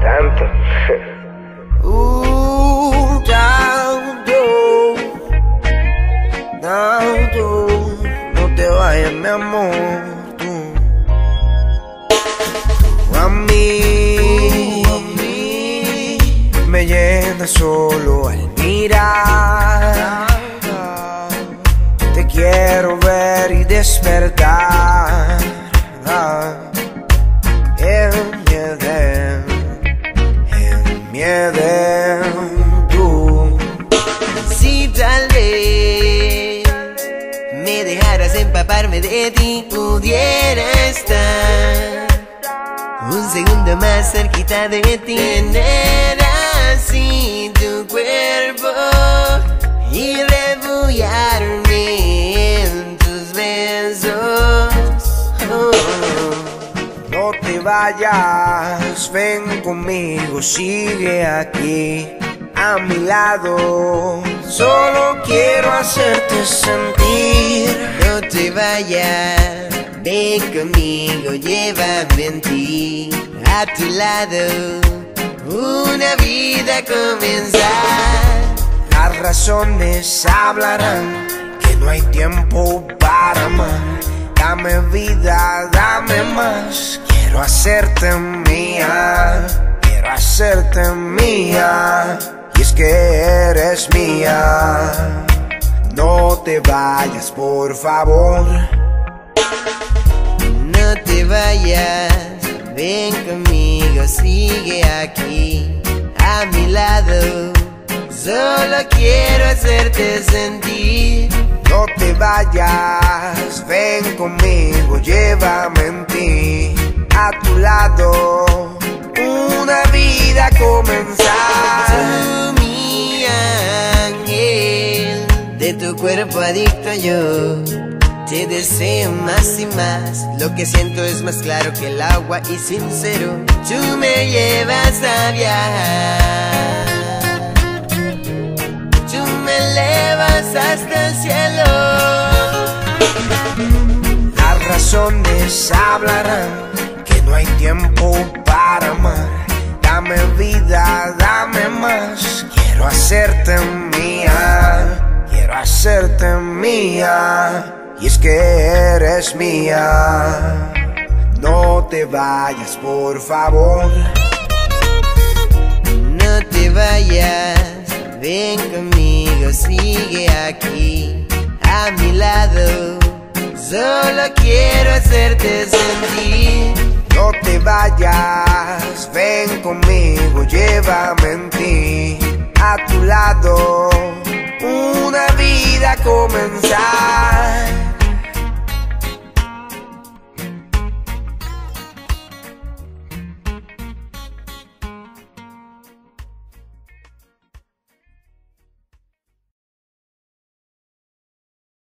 tanto. no te vayas, mi amor. A mí, a mí me llena solo al mirar. Te quiero ver y despertar. Ah. Vez me dejaras empaparme de ti, pudiera estar un segundo más cerquita de ti. Tener así tu cuerpo y rebullarme en tus besos. Oh. No te vayas, ven conmigo, sigue aquí a mi lado. Solo quiero hacerte sentir. No te vayas, ven conmigo, llévame en ti, a tu lado, una vida comenzar. Las razones hablarán que no hay tiempo para amar. Dame vida, dame más. Quiero hacerte mía, quiero hacerte mía. Que eres mía. No te vayas, por favor. No te vayas, ven conmigo, sigue aquí, a mi lado. Solo quiero hacerte sentir. No te vayas, ven conmigo, llévame en ti, a tu lado, una vida comenzar. Cuerpo adicto yo. Te deseo más y más, lo que siento es más claro que el agua y sincero. Tú me llevas a viajar, tú me elevas hasta el cielo. Las razones hablarán que no hay tiempo hacerte mía. Y es que eres mía. No te vayas, por favor. No te vayas, ven conmigo, sigue aquí, a mi lado. Solo quiero hacerte sentir. No te vayas, ven conmigo, llévame en ti, a tu lado, Inside.